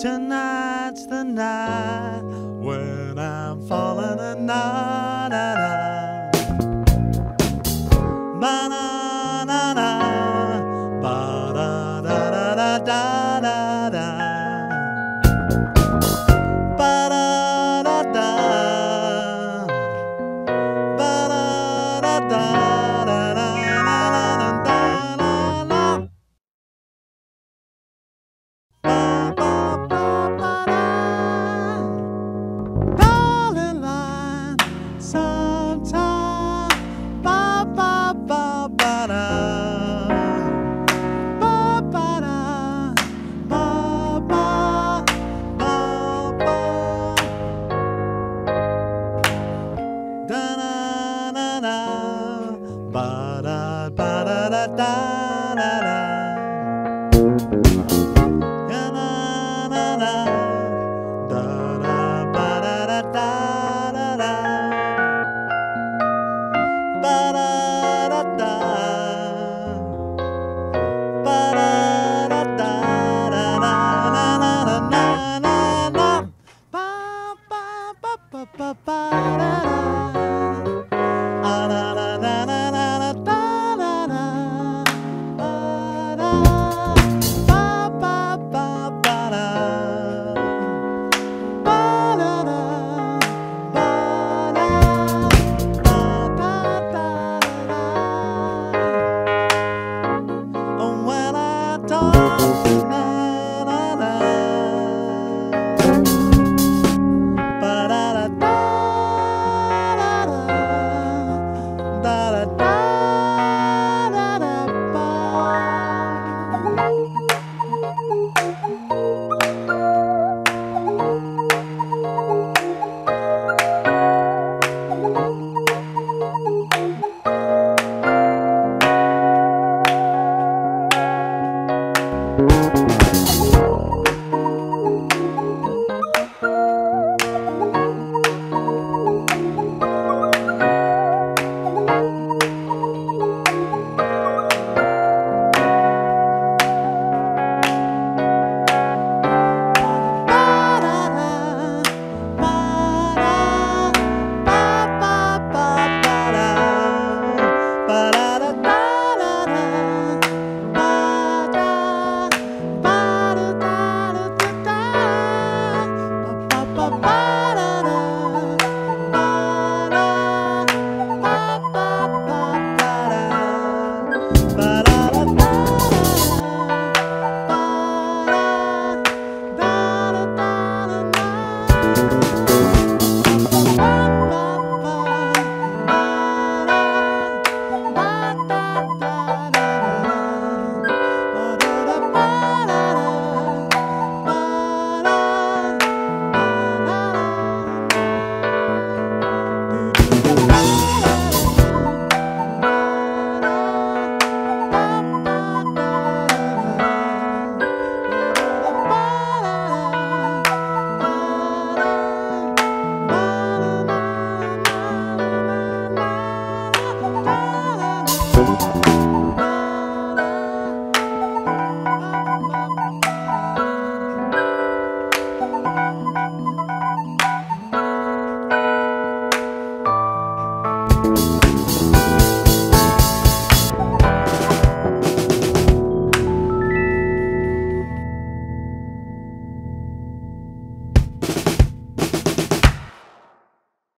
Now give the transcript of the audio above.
Tonight's the night when I'm falling a na na na. Na na na. Ba da da da da da da lugar.